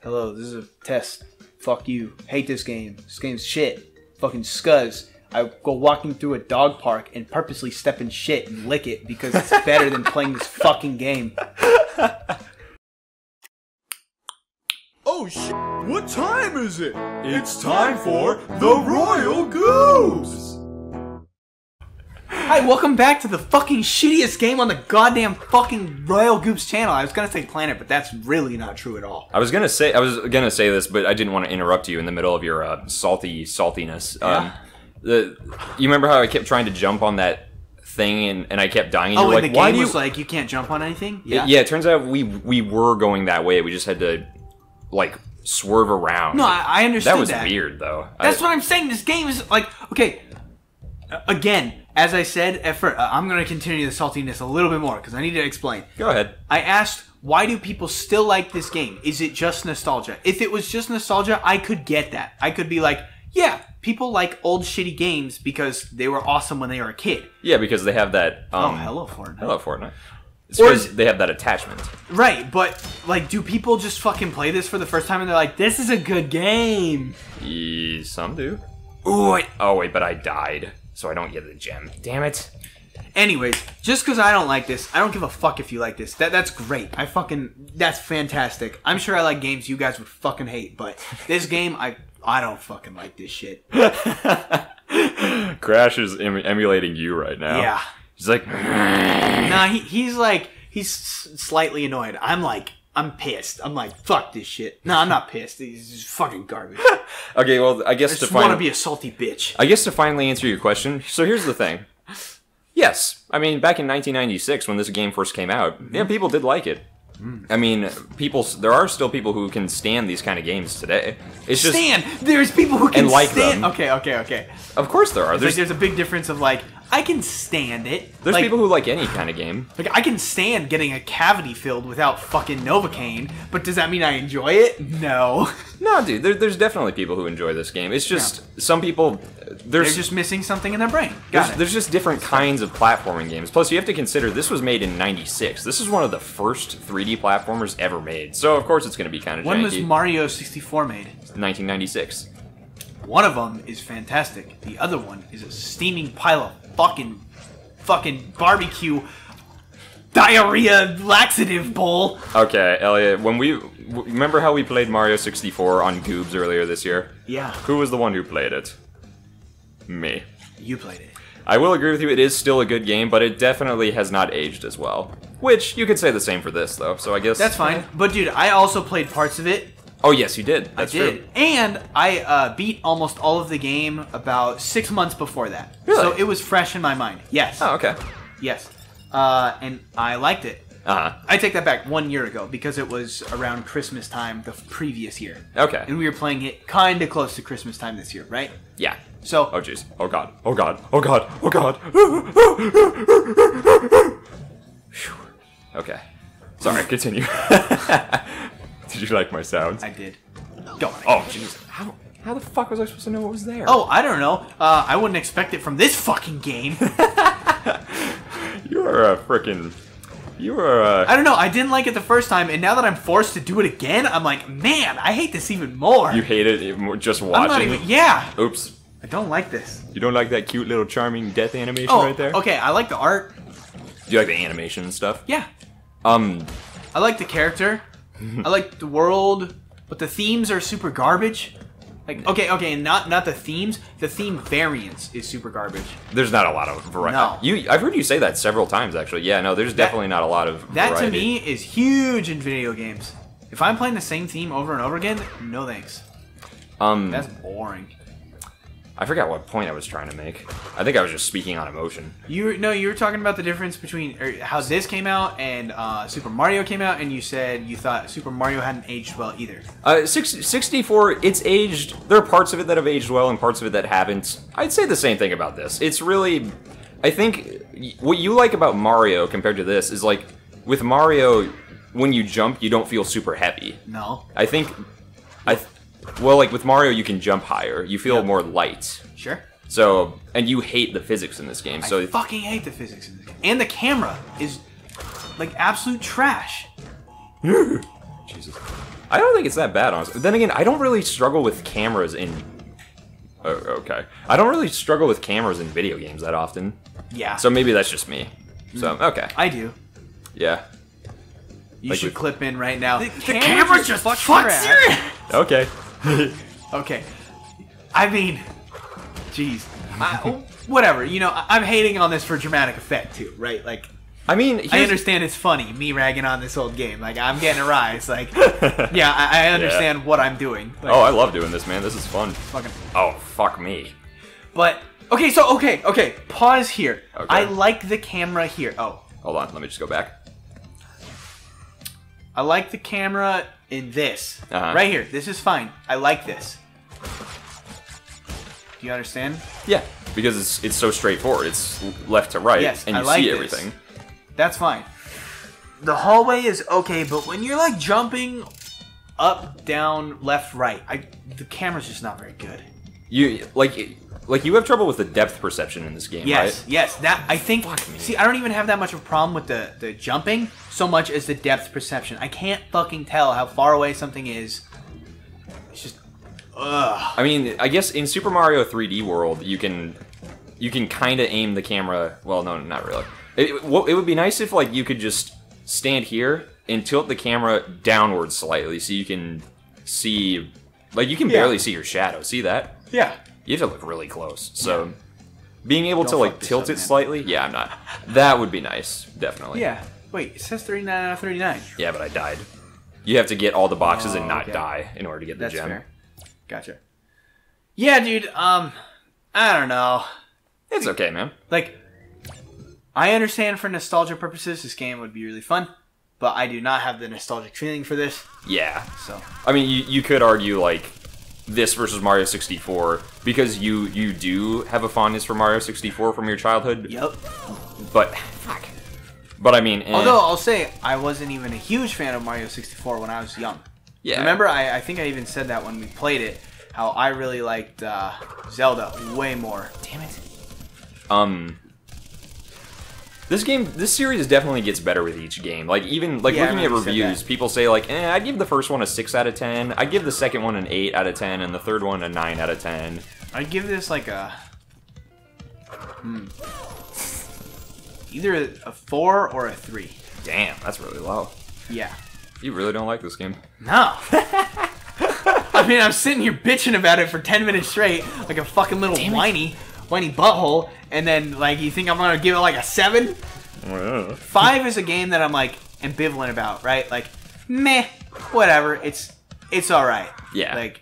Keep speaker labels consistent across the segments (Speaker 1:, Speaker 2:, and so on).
Speaker 1: Hello, this is a test. Fuck you. Hate this game. This game's shit. Fucking scuzz. I go walking through a dog park and purposely step in shit and lick it because it's better than playing this fucking game.
Speaker 2: Oh shit! What time is it? It's time for the Royal Goobs!
Speaker 1: Hi, welcome back to the fucking shittiest game on the goddamn fucking Royal Goobs channel. I was gonna say Planet, but that's really not true at all.
Speaker 3: I was gonna say I was gonna say this, but I didn't want to interrupt you in the middle of your uh, salty saltiness. Um,
Speaker 1: Yeah.
Speaker 3: the you remember how I kept trying to jump on that thing and, and I kept dying? And
Speaker 1: Oh, and
Speaker 3: like,
Speaker 1: the
Speaker 3: why
Speaker 1: game
Speaker 3: you?
Speaker 1: was like you can't jump on anything.
Speaker 3: yeah. It turns out we we were going that way. We just had to like swerve around.
Speaker 1: No, I, I understood
Speaker 3: that was
Speaker 1: that.
Speaker 3: weird though.
Speaker 1: That's
Speaker 3: I,
Speaker 1: what I'm saying. This game is like okay. Again, as I said, at uh, I'm going to continue the saltiness a little bit more because I need to explain.
Speaker 3: Go ahead.
Speaker 1: I asked, why do people still like this game? Is it just nostalgia? If it was just nostalgia, I could get that. I could be like, yeah, people like old shitty games because they were awesome when they were a kid.
Speaker 3: Yeah, because they have that.
Speaker 1: Oh,
Speaker 3: Um,
Speaker 1: hello, Fortnite.
Speaker 3: hello, Fortnite. It's
Speaker 1: Or
Speaker 3: because they have that attachment.
Speaker 1: Right, but like, do people just fucking play this for the first time and they're like, this is a good game?
Speaker 3: Yeah, some do.
Speaker 1: Ooh, I-
Speaker 3: Oh wait, but I died, so I don't get the gem. Damn it.
Speaker 1: Anyways, just because I don't like this, I don't give a fuck if you like this. That that's great. I fucking that's fantastic. I'm sure I like games you guys would fucking hate, but this game, I I don't fucking like this shit.
Speaker 3: Crash is em- emulating you right now.
Speaker 1: Yeah.
Speaker 3: He's like,
Speaker 1: Nah, he, he's like he's s- slightly annoyed. I'm like I'm pissed. I'm like fuck this shit. No, I'm not pissed. This is fucking garbage.
Speaker 3: Okay, well, I guess to
Speaker 1: just want to be a salty bitch.
Speaker 3: I guess to finally answer your question. So here's the thing. Yes, I mean back in 1996 when this game first came out, yeah, mm-hmm. people did like it. Mm. I mean, people. There are still people who can stand these kind of games today. It's just,
Speaker 1: Stand. There's people who can
Speaker 3: And like
Speaker 1: stand.
Speaker 3: them.
Speaker 1: Okay, okay, okay.
Speaker 3: of course, there are.
Speaker 1: There's,
Speaker 3: There's
Speaker 1: there's a big difference of like I can stand it.
Speaker 3: there's
Speaker 1: like,
Speaker 3: people who like any kind of game.
Speaker 1: Like I can stand getting a cavity filled without fucking Novocaine, but does that mean I enjoy it? No.
Speaker 3: No, dude, there, there's definitely people who enjoy this game. It's just some people.
Speaker 1: They're
Speaker 3: There's
Speaker 1: just missing something in their brain.
Speaker 3: There's, there's just different kinds of platforming games. Plus, you have to consider this was made in '96. This is one of the first 3D platformers ever made. So, of course, it's going to be kind of
Speaker 1: when
Speaker 3: janky.
Speaker 1: was Mario 64 made?
Speaker 3: 1996.
Speaker 1: One of them is fantastic. The other one is a steaming pile of fucking, fucking barbecue diarrhea laxative bowl.
Speaker 3: Okay, Elliot. When we remember how we played Mario 64 on Goobs earlier this year,
Speaker 1: Yeah,
Speaker 3: who was the one who played it? Me.
Speaker 1: you played it.
Speaker 3: I will agree with you. It is still a good game, but it definitely has not aged as well. Which you could say the same for this, though. So I guess
Speaker 1: That's fine. But dude, I also played parts of it.
Speaker 3: Oh yes, you did. That's
Speaker 1: I did,
Speaker 3: true.
Speaker 1: and I uh, beat almost all of the game about six months before that.
Speaker 3: Really?
Speaker 1: So it was fresh in my mind. Yes.
Speaker 3: Oh okay.
Speaker 1: Yes. Uh, and I liked it.
Speaker 3: Uh huh.
Speaker 1: I take that back one year ago because it was around Christmas time the previous year.
Speaker 3: Okay.
Speaker 1: And we were playing it kind of close to Christmas time this year, right?
Speaker 3: Yeah.
Speaker 1: So,
Speaker 3: Oh jeez. Oh god. Oh god. Oh god. Oh god. Okay. Sorry. Continue. Did you like my sounds?
Speaker 1: I did. Go on.
Speaker 3: Oh jeez. How how the fuck was I supposed to know what was there?
Speaker 1: Oh, I don't know. Uh, I wouldn't expect it from this fucking game.
Speaker 3: you are a freaking. You are a.
Speaker 1: I don't know. I didn't like it the first time, and now that I'm forced to do it again, I'm like, man, I hate this even more.
Speaker 3: You hate it even just
Speaker 1: I'm
Speaker 3: watching.
Speaker 1: not even. Yeah,
Speaker 3: Oops.
Speaker 1: I don't like this.
Speaker 3: You don't like that cute little charming death animation
Speaker 1: Oh,
Speaker 3: right there?
Speaker 1: okay. I like the art.
Speaker 3: Do you like the animation and stuff?
Speaker 1: Yeah,
Speaker 3: Um.
Speaker 1: I like the character. I like the world, but the themes are super garbage. Like, okay, okay, not not the themes. The theme variance is super garbage.
Speaker 3: There's not a lot of variety.
Speaker 1: No.
Speaker 3: You, I've heard you say that several times actually. Yeah, no, there's definitely not a lot of variety.
Speaker 1: That
Speaker 3: variety.
Speaker 1: to me is huge in video games. If I'm playing the same theme over and over again, no thanks.
Speaker 3: Um,
Speaker 1: That's boring.
Speaker 3: I forgot what point I was trying to make. I think I was just speaking on emotion.
Speaker 1: You no, you were talking about the difference between or how this came out and uh, Super Mario came out, and you said you thought Super Mario hadn't aged well either.
Speaker 3: Uh, six, 64, it's aged. There are parts of it that have aged well and parts of it that haven't. I'd say the same thing about this. It's really. I think what you like about Mario compared to this is like, with Mario, when you jump, you don't feel super heavy.
Speaker 1: No,
Speaker 3: I think. I. th- Well, like with Mario, you can jump higher. You feel
Speaker 1: Yeah.
Speaker 3: more light.
Speaker 1: sure.
Speaker 3: So, and you hate the physics in this game. So,
Speaker 1: I fucking hate the physics in this game, and the camera is like absolute trash.
Speaker 3: Jesus. I don't think it's that bad, honestly. Then again, I don't really struggle with cameras in. Oh, okay. I don't really struggle with cameras in video games that often.
Speaker 1: Yeah.
Speaker 3: So maybe that's just me. So mm. okay,
Speaker 1: I do.
Speaker 3: yeah,
Speaker 1: You
Speaker 3: Like
Speaker 1: should
Speaker 3: with-
Speaker 1: clip in right now. The,
Speaker 4: camera just fucks your ass.
Speaker 3: okay.
Speaker 1: Okay. I mean, jeez. Whatever. You know, I- I'm hating on this for dramatic effect too, right? Like,
Speaker 3: I mean,
Speaker 1: I understand it's funny me ragging on this old game. Like, I'm getting a rise. Like, yeah, I, I understand what I'm doing. Like,
Speaker 3: Oh, I love doing this, man. This is fun.
Speaker 1: fucking.
Speaker 3: Oh, fuck me.
Speaker 1: But okay, so okay, okay. Pause here.
Speaker 3: Okay.
Speaker 1: I like the camera here. Oh,
Speaker 3: Hold on, let me just go back.
Speaker 1: I like the camera in this
Speaker 3: Uh-huh.
Speaker 1: right here. This is fine. I like this. Do you understand?
Speaker 3: Yeah, because it's it's so straightforward. It's left to right,
Speaker 1: Yes,
Speaker 3: and you
Speaker 1: like
Speaker 3: see
Speaker 1: this.
Speaker 3: everything.
Speaker 1: That's fine. The hallway is okay, but when you're like jumping up, down, left, right, I the camera's just not very good.
Speaker 3: You like like you have trouble with the depth perception in this game,
Speaker 1: Yes,
Speaker 3: right?
Speaker 1: yes. That I think. See, I don't even have that much of a problem with the the jumping so much as the depth perception. I can't fucking tell how far away something is. It's just, ugh.
Speaker 3: I mean, I guess in Super Mario 3D World, you can you can kind of aim the camera. Well, no, not really. It, it, it would be nice if like you could just stand here and tilt the camera downwards slightly, so you can see. Like you can
Speaker 1: Yeah.
Speaker 3: barely see your shadow. See that?
Speaker 1: Yeah.
Speaker 3: You have to look really close. So being able
Speaker 1: Don't
Speaker 3: to like tilt
Speaker 1: up,
Speaker 3: it
Speaker 1: man.
Speaker 3: slightly, yeah, I'm not. That would be nice, definitely.
Speaker 1: Yeah. Wait, it says 39 out of 39.
Speaker 3: Yeah, but I died. You have to get all the boxes
Speaker 1: Oh,
Speaker 3: and not
Speaker 1: okay.
Speaker 3: die in order to get the
Speaker 1: That's
Speaker 3: gem.
Speaker 1: fair. Gotcha. Yeah, dude. Um, I don't know.
Speaker 3: It's okay, man.
Speaker 1: Like, I understand for nostalgia purposes, this game would be really fun, but I do not have the nostalgic feeling for this.
Speaker 3: Yeah.
Speaker 1: So
Speaker 3: I mean, you, you could argue like this versus Mario 64 because you you do have a fondness for Mario 64 from your childhood.
Speaker 1: Yep.
Speaker 3: But fuck. But I mean, eh,
Speaker 1: Although I'll say I wasn't even a huge fan of Mario 64 when I was young.
Speaker 3: yeah.
Speaker 1: Remember, I, I think I even said that when we played it, how I really liked uh, Zelda way more. Damn it.
Speaker 3: Um. This game, this series definitely gets better with each game. Like even like
Speaker 1: Yeah,
Speaker 3: looking at
Speaker 1: remember you said
Speaker 3: reviews, people say like, eh, I'd give the first one a six out of ten. I'd give the second one an eight out of ten, and the third one a nine out of ten.
Speaker 1: I'd give this like a. Hmm. Either a, four or a three.
Speaker 3: Damn, that's really low.
Speaker 1: Yeah.
Speaker 3: You really don't like this game.
Speaker 1: No. I mean, I'm sitting here bitching about it for 10 minutes straight, like a fucking little whiny, whiny butthole, and then, like, you think I'm gonna give it, like, a 7? 5 is a game that I'm, like, ambivalent about, right? Like, meh, whatever, it's, it's alright.
Speaker 3: Yeah.
Speaker 1: Like,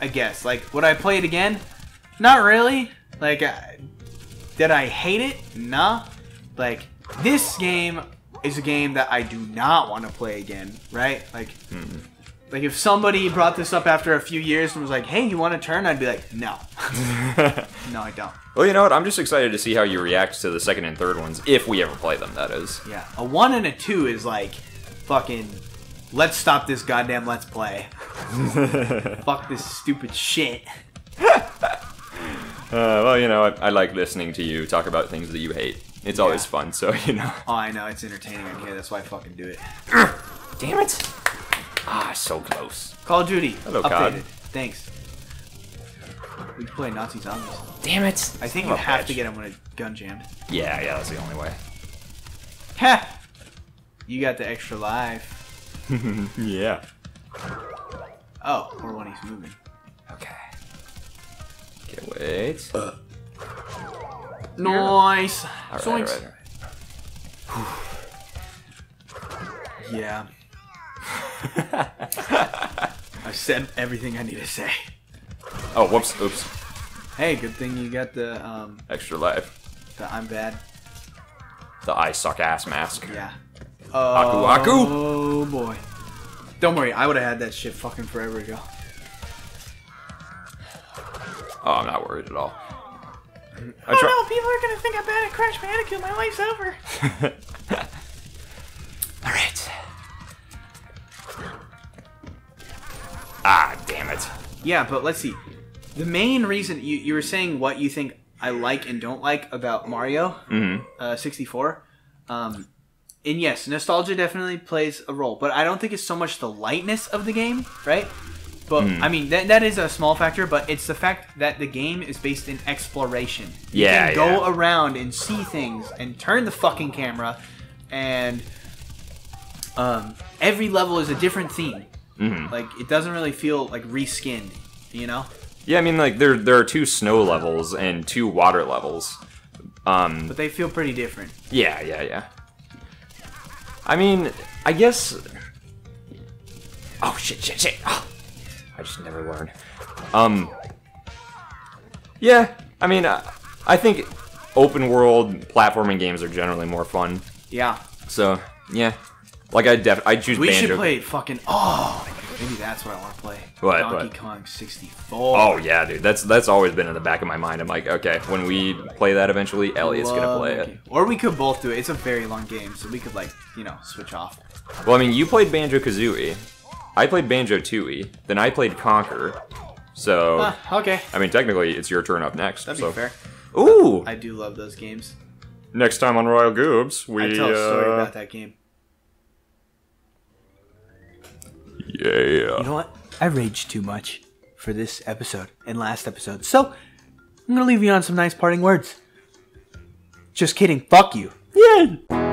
Speaker 1: I guess. Like, would I play it again? Not really. Like, uh, did I hate it? Nah. Like, this game is a game that I do not want to play again, right? Like, like if somebody brought this up after a few years and was like, "Hey, you want to turn?" I'd be like, "No, no, I don't."
Speaker 3: Well, you know what? I'm just excited to see how you react to the second and third ones, if we ever play them. That is.
Speaker 1: Yeah, a one and a two is like, fucking, let's stop this goddamn let's play. Fuck this stupid shit.
Speaker 3: Uh, well, you know, I, I like listening to you talk about things that you hate. It's always fun. So you know.
Speaker 1: Oh, I know it's entertaining. Okay, that's why I fucking do it.
Speaker 3: Damn it! Ah, so close.
Speaker 1: Call of Duty.
Speaker 3: Hello,
Speaker 1: updated.
Speaker 3: COD.
Speaker 1: Thanks. We can play Nazi zombies.
Speaker 3: Damn it!
Speaker 1: I think
Speaker 3: Son
Speaker 1: you
Speaker 3: of a
Speaker 1: have to get him when it's gun jammed.
Speaker 3: Yeah, yeah, that's the only way.
Speaker 1: Ha! You got the extra life.
Speaker 3: Yeah.
Speaker 1: Oh, or when he's moving.
Speaker 3: Okay. Okay, wait.
Speaker 1: Nice.
Speaker 3: all right,
Speaker 1: Zoinks.
Speaker 3: all right, all right.
Speaker 1: Yeah. I said everything I need to say.
Speaker 3: Oh, whoops, oops.
Speaker 1: Hey, good thing you got the um
Speaker 3: Extra life.
Speaker 1: the I'm bad.
Speaker 3: The I suck ass mask.
Speaker 1: Yeah. Oh,
Speaker 3: Aku aku.
Speaker 1: Oh boy. Don't worry, I would have had that shit fucking forever ago.
Speaker 3: Oh, I'm not worried at all. I
Speaker 1: Oh no, people are gonna think I'm bad at Crash Bandicoot. My life's over. Yeah, but let's see. The main reason you, you were saying what you think I like and don't like about Mario
Speaker 3: Mm-hmm.
Speaker 1: uh, 64 um, and yes, nostalgia definitely plays a role, but I don't think it's so much the lightness of the game, right? But
Speaker 3: Hmm.
Speaker 1: I mean, that, that is a small factor, but it's the fact that the game is based in exploration. You
Speaker 3: Yeah,
Speaker 1: can go
Speaker 3: yeah.
Speaker 1: around and see things and turn the fucking camera, and um, every level is a different theme.
Speaker 3: Mm-hmm.
Speaker 1: Like it doesn't really feel like reskinned, you know?
Speaker 3: Yeah, I mean, like there there are two snow levels and two water levels. Um,
Speaker 1: But they feel pretty different.
Speaker 3: yeah, yeah, yeah. I mean, I guess. Oh shit, shit, shit! Ah, I just never learn. Um. Yeah, I mean, I, I think open world platforming games are generally more fun.
Speaker 1: Yeah.
Speaker 3: So yeah, like I def I choose
Speaker 1: We
Speaker 3: Banjo.
Speaker 1: should play fucking. Oh, maybe that's what I want to play.
Speaker 3: What,
Speaker 1: Donkey
Speaker 3: what?
Speaker 1: Kong 64.
Speaker 3: Oh yeah, dude. That's that's always been in the back of my mind. I'm like, okay, when we play that eventually, Elliot's gonna play it.
Speaker 1: game. Or we could both do it. It's a very long game, so we could like you know switch off.
Speaker 3: Well, I mean, you played Banjo Kazooie. I played Banjo Tooie. Then I played Conker. So
Speaker 1: Ah, okay.
Speaker 3: I mean, technically, it's your turn up next.
Speaker 1: That'd
Speaker 3: so.
Speaker 1: be fair.
Speaker 3: Ooh.
Speaker 1: I do love those games.
Speaker 3: Next time on Royal Goobs, we
Speaker 1: I tell a story
Speaker 3: uh,
Speaker 1: about that game.
Speaker 3: Yeah.
Speaker 1: You know what? I raged too much for this episode and last episode, so I'm gonna leave you on some nice parting words. Just kidding. Fuck you. Yeah.